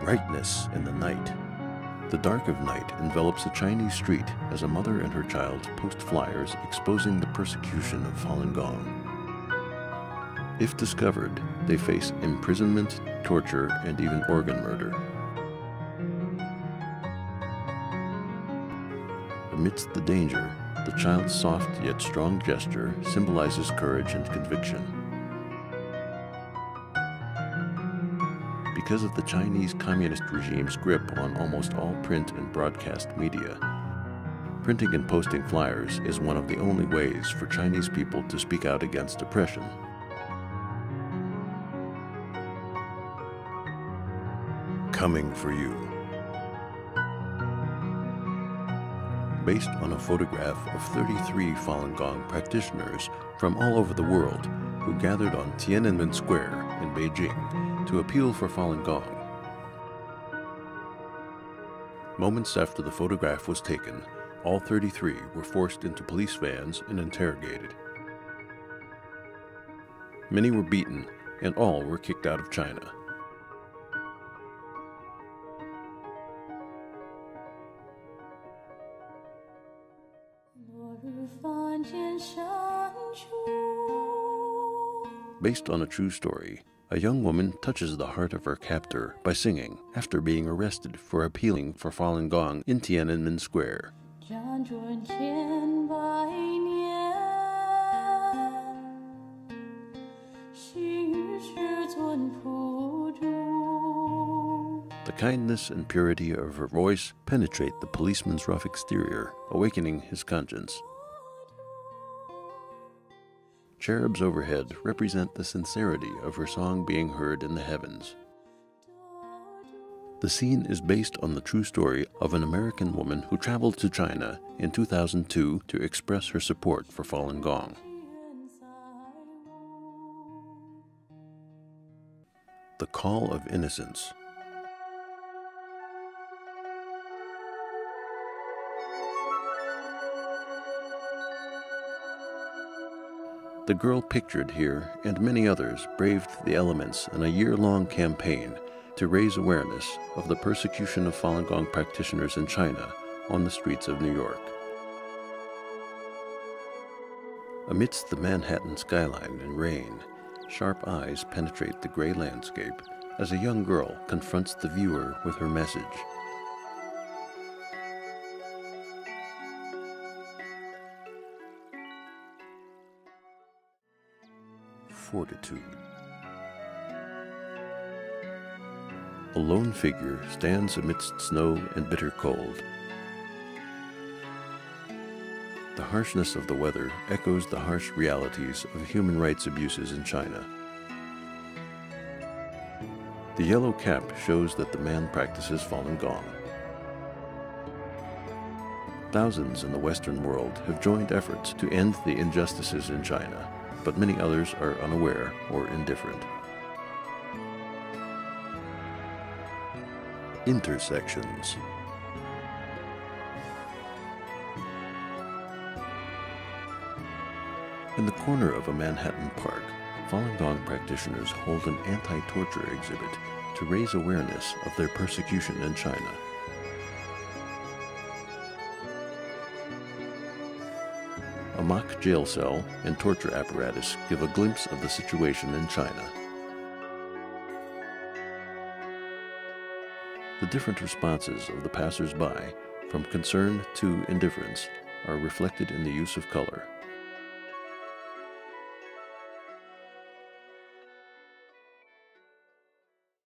Brightness in the night. The dark of night envelops a Chinese street as a mother and her child post flyers exposing the persecution of Falun Gong. If discovered, they face imprisonment, torture, and even organ murder. Amidst the danger, the child's soft yet strong gesture symbolizes courage and conviction. Because of the Chinese Communist regime's grip on almost all print and broadcast media, printing and posting flyers is one of the only ways for Chinese people to speak out against oppression. Coming for You. Based on a photograph of 33 Falun Gong practitioners from all over the world who gathered on Tiananmen Square in Beijing to appeal for Falun Gong. Moments after the photograph was taken, all 33 were forced into police vans and interrogated. Many were beaten, and all were kicked out of China. Based on a true story, a young woman touches the heart of her captor by singing after being arrested for appealing for Falun Gong in Tiananmen Square. The kindness and purity of her voice penetrate the policeman's rough exterior, awakening his conscience. Cherubs overhead represent the sincerity of her song being heard in the heavens. The scene is based on the true story of an American woman who traveled to China in 2002 to express her support for Falun Gong. The Call of Innocence The girl pictured here and many others braved the elements in a year long campaign to raise awareness of the persecution of Falun Gong practitioners in China on the streets of New York. Amidst the Manhattan skyline and rain, sharp eyes penetrate the gray landscape as a young girl confronts the viewer with her message. Fortitude. A lone figure stands amidst snow and bitter cold. The harshness of the weather echoes the harsh realities of human rights abuses in China. The yellow cap shows that the man practices Falun Gong. Thousands in the Western world have joined efforts to end the injustices in China but many others are unaware or indifferent. Intersections In the corner of a Manhattan park, Falun Gong practitioners hold an anti-torture exhibit to raise awareness of their persecution in China. A mock jail cell and torture apparatus give a glimpse of the situation in China. The different responses of the passers-by, from concern to indifference, are reflected in the use of color.